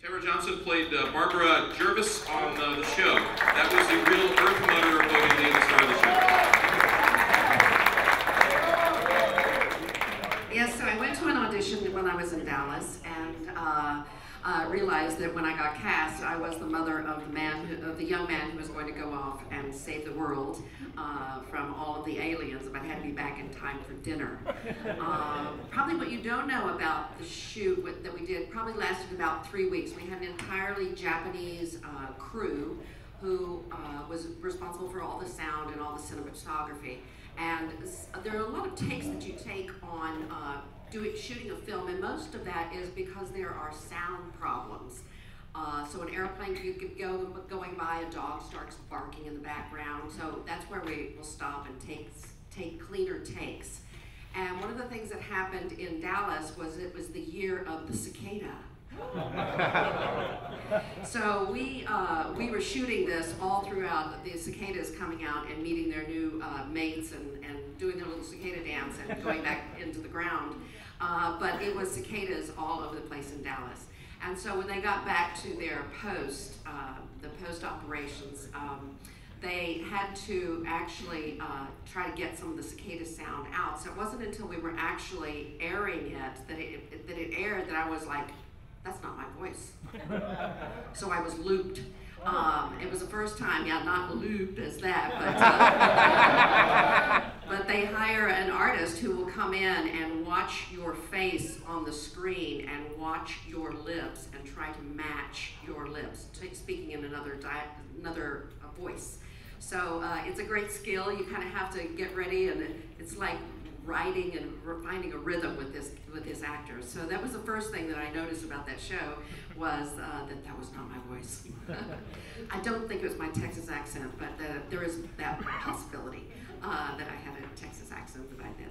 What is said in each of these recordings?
Tamara Johnson played uh, Barbara Jarvis on uh, the show. That was the real Earth Mother of Li, the star of the show. Yes, so I went to when I was in Dallas, and uh, uh, realized that when I got cast, I was the mother of the man, who, of the young man who was going to go off and save the world uh, from all of the aliens, but I had to be back in time for dinner. Uh, probably what you don't know about the shoot that we did probably lasted about three weeks. We had an entirely Japanese uh, crew who uh, was responsible for all the sound and all the cinematography. And there are a lot of takes that you take on uh, doing shooting a film, and most of that is because there are sound problems. Uh, so an airplane could go going by, a dog starts barking in the background. So that's where we will stop and take take cleaner takes. And one of the things that happened in Dallas was it was the year of the cicada. so we uh, we were shooting this all throughout the cicadas coming out and meeting their new uh, mates and, and doing their little cicada dance and going back into the ground. Uh, but it was cicadas all over the place in Dallas. And so when they got back to their post, uh, the post operations, um, they had to actually uh, try to get some of the cicada sound out. So it wasn't until we were actually airing it that it, that it aired that I was like, that's not my voice. so I was looped. Um, it was the first time, yeah, not looped as that, but, uh, but they hire an artist who will come in and watch your face on the screen and watch your lips and try to match your lips, speaking in another, another uh, voice. So uh, it's a great skill. You kind of have to get ready, and it's like writing and finding a rhythm with this with his actors. So that was the first thing that I noticed about that show was uh, that that was not my voice. I don't think it was my Texas accent, but uh, there is that possibility uh, that I had a Texas accent I did.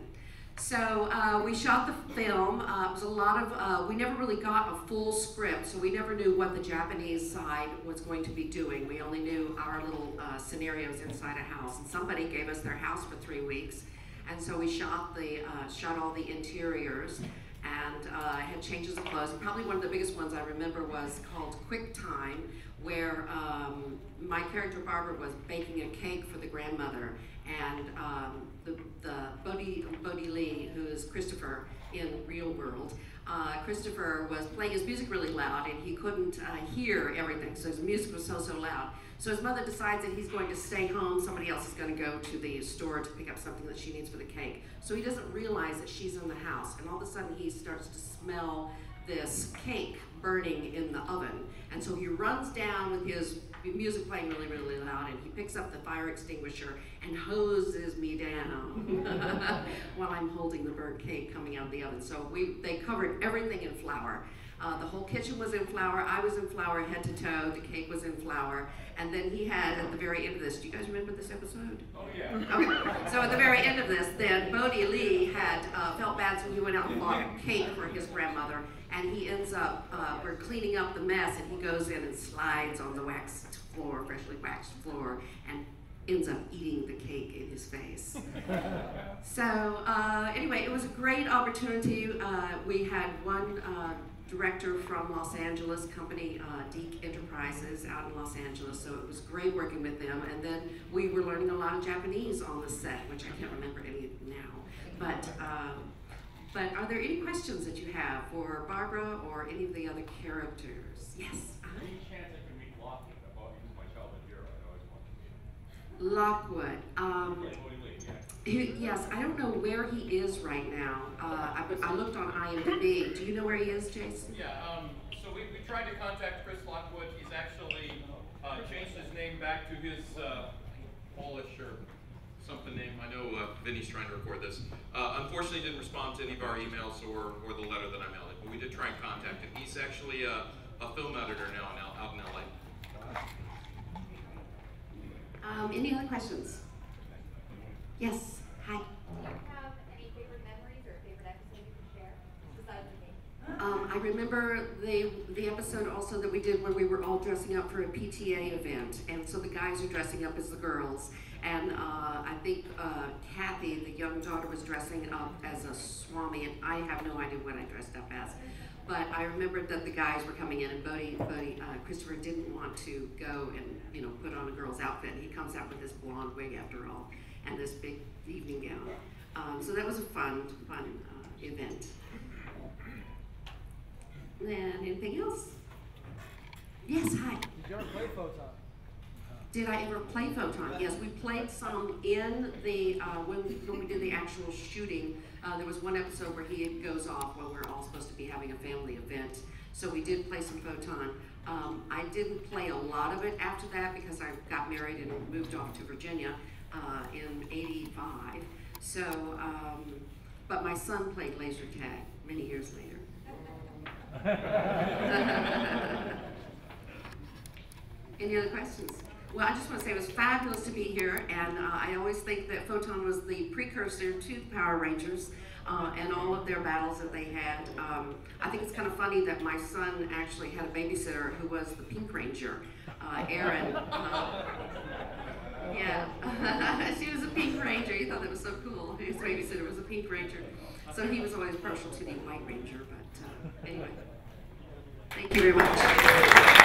So uh, we shot the film. Uh, it was a lot of, uh, we never really got a full script, so we never knew what the Japanese side was going to be doing. We only knew our little scenarios inside a house. And somebody gave us their house for three weeks and so we shot the uh, shot all the interiors and uh, had changes of clothes. Probably one of the biggest ones I remember was called Quick Time, where um, my character Barbara was baking a cake for the grandmother, and um, the, the Bhodi, Bhodi Li, who is Christopher in Real World, uh, Christopher was playing his music really loud and he couldn't uh, hear everything, so his music was so, so loud. So his mother decides that he's going to stay home, somebody else is going to go to the store to pick up something that she needs for the cake. So he doesn't realize that she's in the house, and all of a sudden he starts to smell this cake burning in the oven. And so he runs down with his music playing really, really loud, and he picks up the fire extinguisher and hoses me down while I'm holding the burnt cake coming out of the oven. So we they covered everything in flour. Uh, the whole kitchen was in flour. I was in flour head to toe. The cake was in flour. And then he had at the very end of this, do you guys remember this episode? Oh, yeah. Okay. So at the very end of this, then Bhodi Li had uh, felt bad, so he went out and bought cake for his grandmother. And he ends up, uh, we're cleaning up the mess, and he goes in and slides on the waxed floor, freshly waxed floor, and ends up eating the cake in his face. so uh, anyway, it was a great opportunity. Uh, we had one uh, director from Los Angeles, company uh, DIC Enterprises out in Los Angeles, so it was great working with them. And then we were learning a lot of Japanese on the set, which I can't remember any now. But um, but are there any questions that you have for Barbara or any of the other characters? Yes. Any chance I can meet Lockwood? I've always my childhood hero. I always want to meet him. Lockwood. Um, he, yes, I don't know where he is right now. Uh, I, I, looked on IMDb. Do you know where he is, Jason? Yeah, um, so we, we tried to contact Chris Lockwood. He's actually uh, changed his name back to his uh, Polish or something name. I know uh, Vinny's trying to record this. Uh, unfortunately, didn't respond to any of our emails or, or the letter that I mailed him, but we did try and contact him. He's actually a, a film editor now in, out in LA. Um, any other questions? Yes. Hi. Do you have any favorite memories or a favorite episode you can share? Um, I remember the the episode also that we did where we were all dressing up for a PTA event, and so the guys are dressing up as the girls, and uh, I think uh, Kathy, the young daughter, was dressing up as a swami, and I have no idea what I dressed up as, But I remembered that the guys were coming in, and Bhodi, Bhodi, uh, Christopher didn't want to go and you know put on a girl's outfit. He comes out with this blonde wig after all, and this big evening gown. Um, so that was a fun, fun uh, event. And anything else? Yes, hi. Did you ever play Photon? Did I ever play Photon? Yes, we played some in the, uh, when, we, when we did the actual shooting. Uh, there was one episode where he goes off while we're all supposed to be having a family event. So we did play some Photon. Um, I didn't play a lot of it after that because I got married and moved off to Virginia uh, in 85. So, um, but my son played laser tag many years later. Any other questions? Well, I just want to say it was fabulous to be here, and uh, I always think that Photon was the precursor to Power Rangers uh, and all of their battles that they had. Um, I think it's kind of funny that my son actually had a babysitter who was the Pink Ranger, uh, Erin. Yeah, she was a Pink Ranger. He thought that was so cool. His babysitter was a Pink Ranger, so he was always partial to the White Ranger. But uh, anyway, thank you very much.